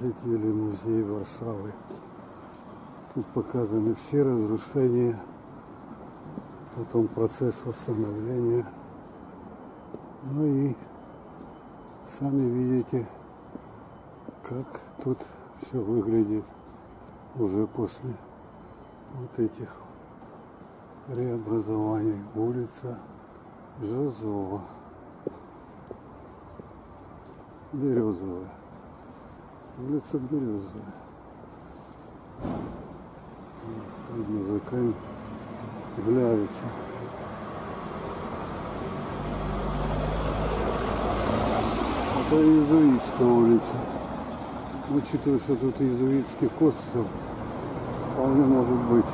посетили музей Варшавы. Тут показаны все разрушения, потом процесс восстановления. Ну и сами видите, как тут все выглядит уже после вот этих преобразований. Улица Жозова. Березовая. Улица Березовая. Видно, закругляется. Это Иезуитская улица. Учитывая, что тут иезуитский костел, вполне может быть.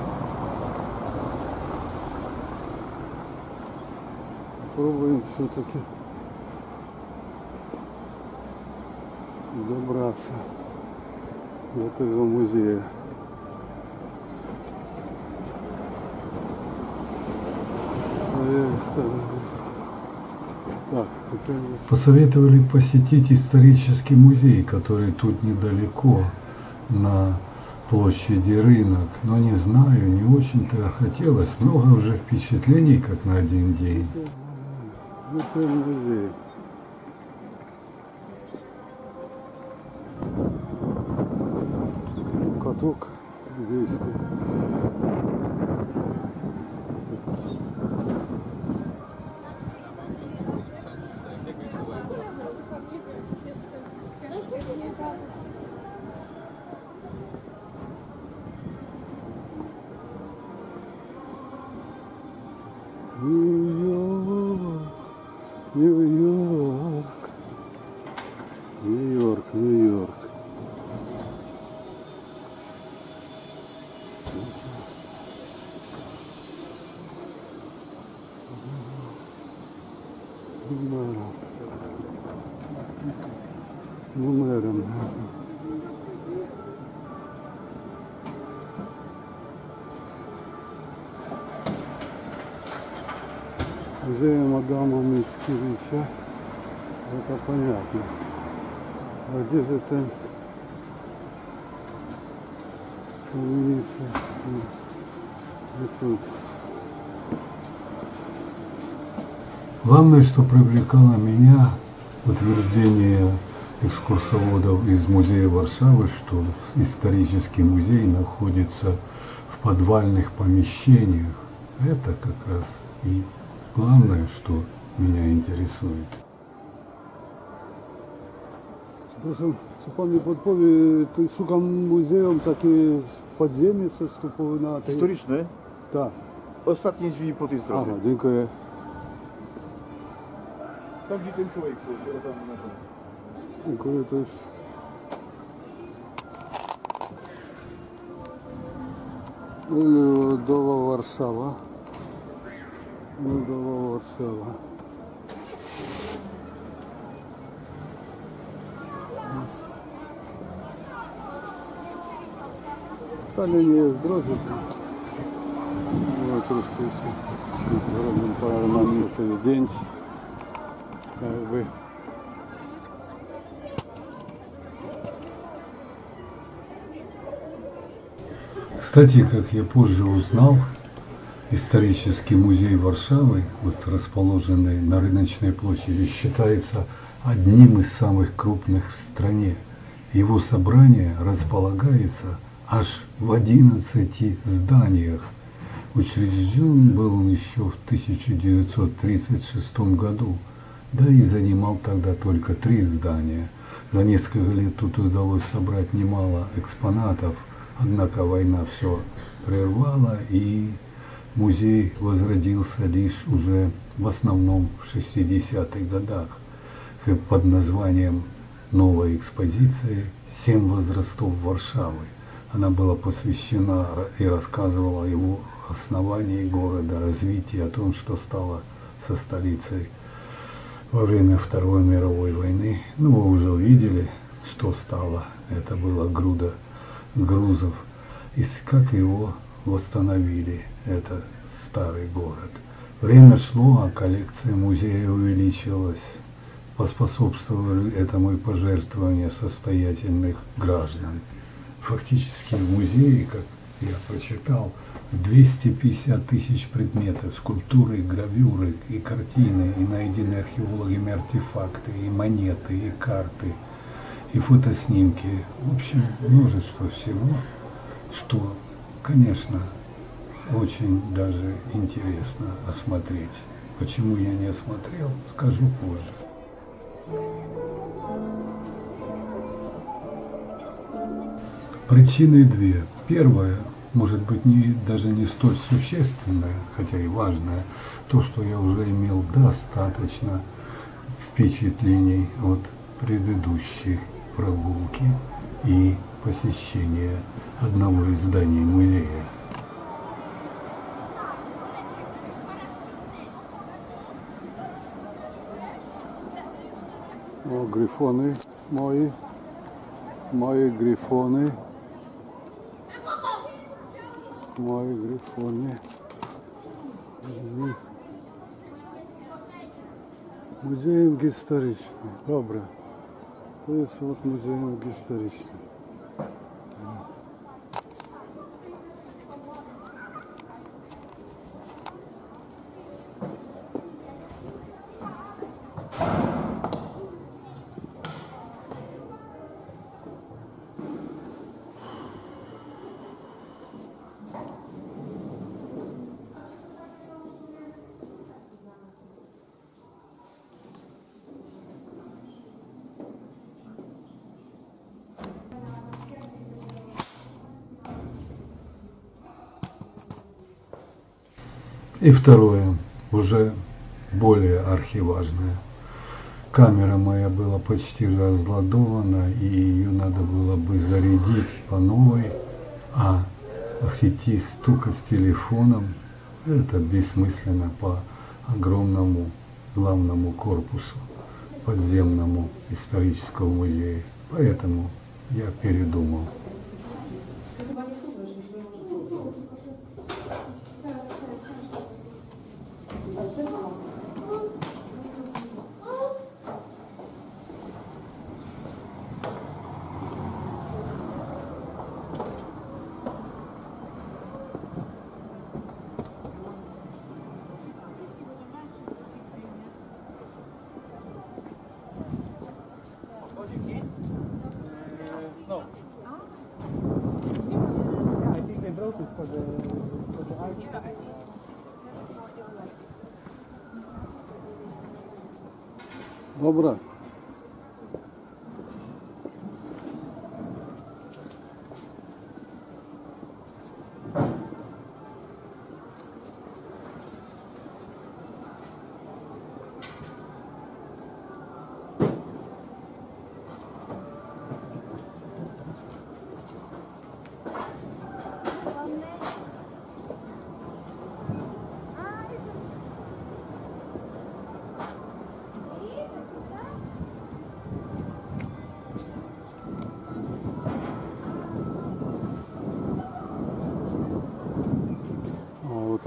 Попробуем все-таки добраться до этого музея. Посоветовали посетить исторический музей, который тут недалеко, на площади рынок. Но не знаю, не очень-то хотелось. Много уже впечатлений, как на один день. Это музей. Каток действует. Нью-Йорк, Нью-Йорк, Мэром. Ну, мэром. Музея Мадама Мицкевича. Это понятно. А где же там улица? Не тут. Главное, что привлекало меня, утверждение экскурсоводов из музея Варшавы, что исторический музей находится в подвальных помещениях. Это как раз и главное, что меня интересует. Proszę, czy pan mi podpowie, to szukam muzeum takie podziemie, coś tu powinna... tej- Historyczne? Tak. Ostatnie drzwi po tej stronie. Aha, dziękuję. Tam gdzie ten człowiek wchodzi, o tam na. Dziękuję też. Ludowa Warszawa. Ludowa Warszawa. Wcale nie jest drogie. No troszkę się zrobią parę mam jeszcze zdjęć. Jakby Кстати, как я позже узнал, исторический музей Варшавы, вот расположенный на рыночной площади, считается одним из самых крупных в стране. Его собрание располагается аж в 11 зданиях. Учрежден был он еще в 1936 году, да и занимал тогда только три здания. За несколько лет тут удалось собрать немало экспонатов, однако война все прервала, и музей возродился лишь уже в основном в 60-х годах под названием новой экспозиции «Семь возрастов Варшавы». Она была посвящена и рассказывала о его основании города, развитии, о том, что стало со столицей во время Второй мировой войны. Ну, вы уже увидели, что стало. Это была груда грузов. И как его восстановили, этот старый город. Время шло, а коллекция музея увеличилась поспособствовали этому и пожертвования состоятельных граждан. Фактически в музее, как я прочитал, 250 тысяч предметов, скульптуры, гравюры и картины, и найдены археологами артефакты, и монеты, и карты, и фотоснимки. В общем, множество всего, что, конечно, очень даже интересно осмотреть. Почему я не осмотрел, скажу позже. Причины две. Первая, может быть, не, даже не столь существенная, хотя и важная, то, что я уже имел достаточно впечатлений от предыдущих прогулки и посещения одного из зданий музея. О, грифони мої. Мої грифони Мої грифони. Мгм. Музеєм історичний. Добре. То є от музеєм історичний. И второе, уже более архиважное. Камера моя была почти разладована, и ее надо было бы зарядить по новой, а идти стукать с телефоном, это бессмысленно по огромному главному корпусу подземному исторического музея. Поэтому я передумал. Ice. Добре.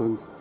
А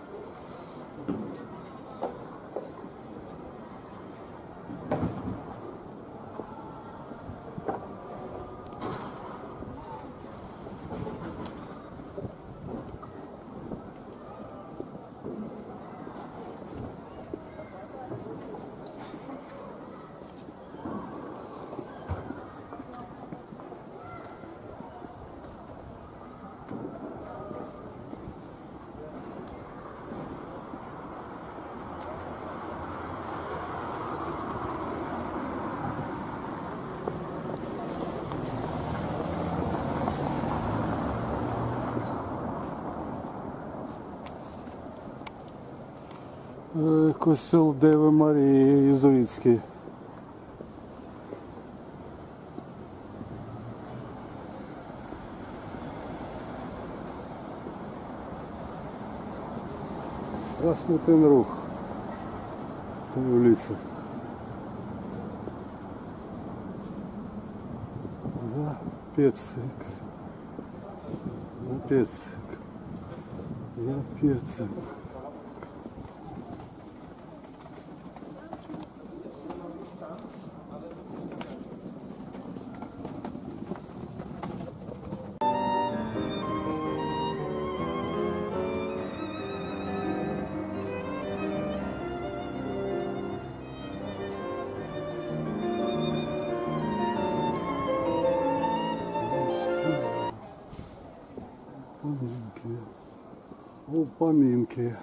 Костел Деви Марії Єзуїтський. Красный рух. Той улица. Запецик. Запецик. Запецик. О, поминки.